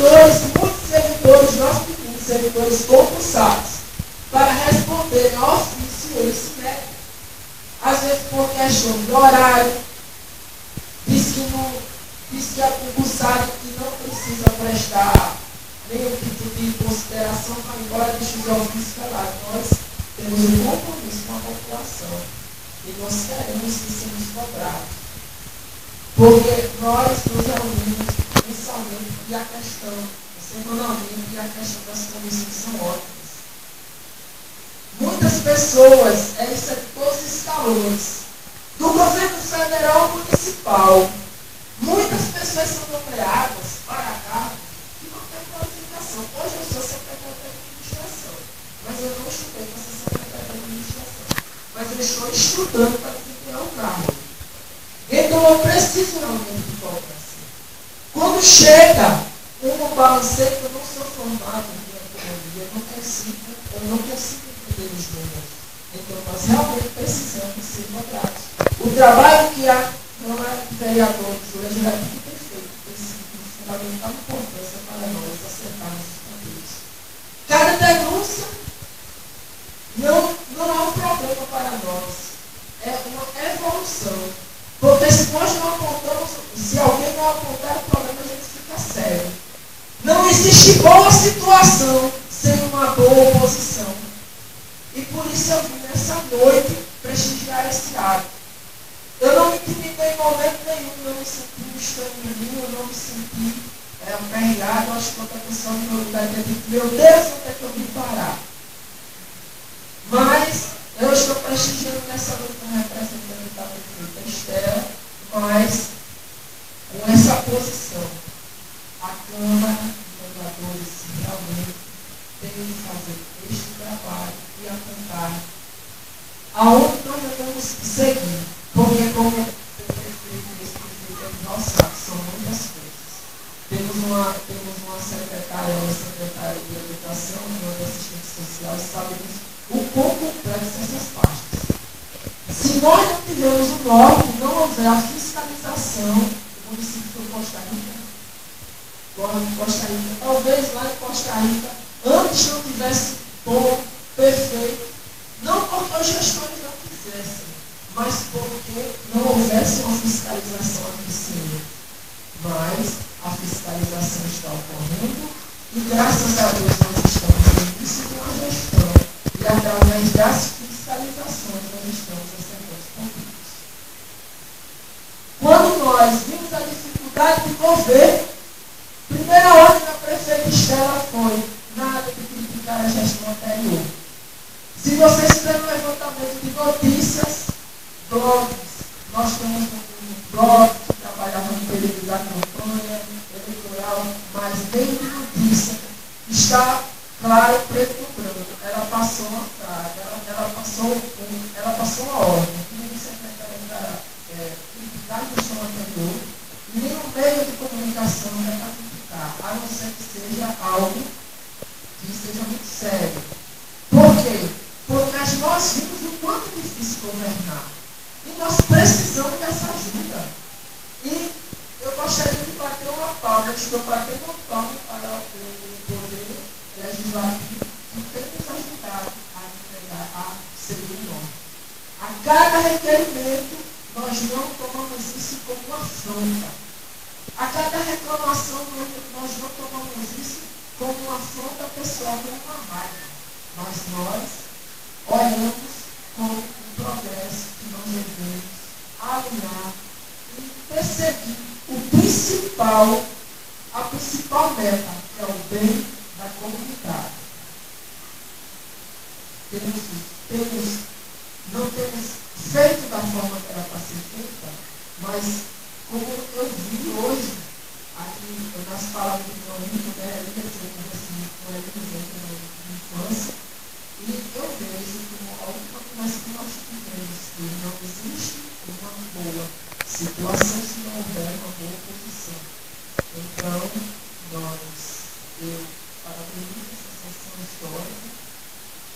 servidores, muitos servidores, nós pedimos servidores concursados, para responder ao ofício, eles negam. Às vezes por questão de horário, diz que, não, diz que é concursado que não precisa prestar nenhum tipo de consideração, vai embora, deixa os ofícios calados. Nós temos um compromisso com a população e nós queremos que sejamos cobrados. Porque nós nos reunimos e a questão, semanalmente, e a questão das comissões são ótimas. Muitas pessoas, é isso é todos os escalões, do governo federal ou municipal, muitas pessoas são nomeadas para cá e não têm qualificação. Hoje eu sou secretário de administração, mas eu não estudei para ser secretário de administração. Mas eu estou estudando para desempenhar o cargo. Então eu preciso realmente cooperação. Quando chega um balanceio, eu não sou formado em economia, não consigo, eu não consigo entender os números. Então nós realmente precisamos ser cobrados. O trabalho que a Câmara de Vereadores, o Legislativo tem feito, tem sido de fundamental importância para nós acertarmos os caminhos. Cada denúncia não, não é um problema para nós, é uma evolução. Porque se nós não apontamos, se alguém não apontar o problema, a gente fica sério. Não existe boa situação sem uma boa oposição. E por isso eu vim nessa noite prestigiar esse ato. Eu não me intimidei em momento nenhum, não me senti estranho, eu não me senti é, aperreado. Acho que outra pessoa no meu lugar dito, meu Deus, onde é que eu vim parar? Mas eu estou prestigiando nessa luta representando a prefeita Estela, mas com essa posição, a Câmara de Vereadores realmente que fazer este trabalho e apontar aonde nós devemos seguir. Porque, como o prefeito e esse prefeito nós são muitas coisas. Temos uma, temos uma secretária, uma secretária de educação, uma de assistente social, sabemos o quão complexo essas pastas. Se nós não tivermos o norte, não houver a fiscalização, o município foi Costa Rica, Costa Rica, talvez lá em Costa Rica, antes não tivesse bom, perfeito, não porque os gestores não quisessem, mas porque não houvesse uma fiscalização eficiente. Mas a fiscalização está ocorrendo e graças a Deus nós estamos no início de uma gestão e através das fiscalizações nós estamos acertando os conflitos. Quando nós vimos a dificuldade do governo, primeira ordem da prefeita Estela foi nada de criticar a gestão anterior. Se vocês fizeram um levantamento de notícias, blogs, nós temos um blog que trabalhava no período da campanha eleitoral, mas nem de notícia está claro, preto no branco. Ela passou uma frase, ela, ela, passou, ela passou uma ordem. Nem o secretário da é, criticar a gestão anterior, nem o meio de comunicação vai para criticar, a não ser que seja algo que seja muito sério. Por quê? Porque nós vimos o difícil governar. E nós precisamos dessa ajuda. E eu gostaria de bater uma palma, estou batendo uma palma para o poder legislativo que tem nos ajudado a entregar, a seguir. A cada requerimento, nós não tomamos isso como uma afronta. A cada reclamação, nós não tomamos isso como uma afronta pessoal, como uma raiva. Mas nós olhamos com o progresso que nós devemos alinhar e perseguir o a principal meta, é o bem da comunidade. Temos, temos, não temos feito da forma que era para ser feita, mas como eu vi hoje, aqui nas palavras meu amigo, né, recebeu assim, com ele na infância, e eu vejo como a última conversa que nós tivemos, que não existe uma boa situação se não houver uma boa posição. Então, nós, eu parabenizo essa sessão histórica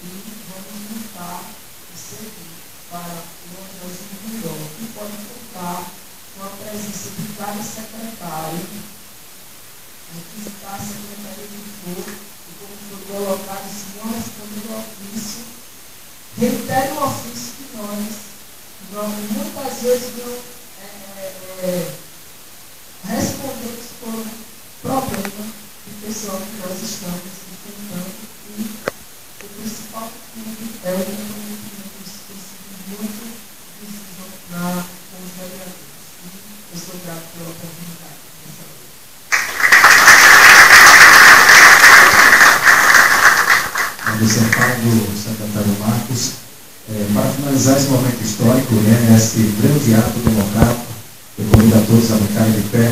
e vamos montar e aqui para uma coisa melhor, que pode contar com a presença de cada secretário, aqui né, está a secretaria de for, e como foi colocado, se não responder o ofício, reitere o ofício que nós, nós muitas vezes não José Paulo Santantano Marcos, é, para finalizar esse momento histórico, né, esse grande ato democrático, eu convido a todos a ficarem de pé.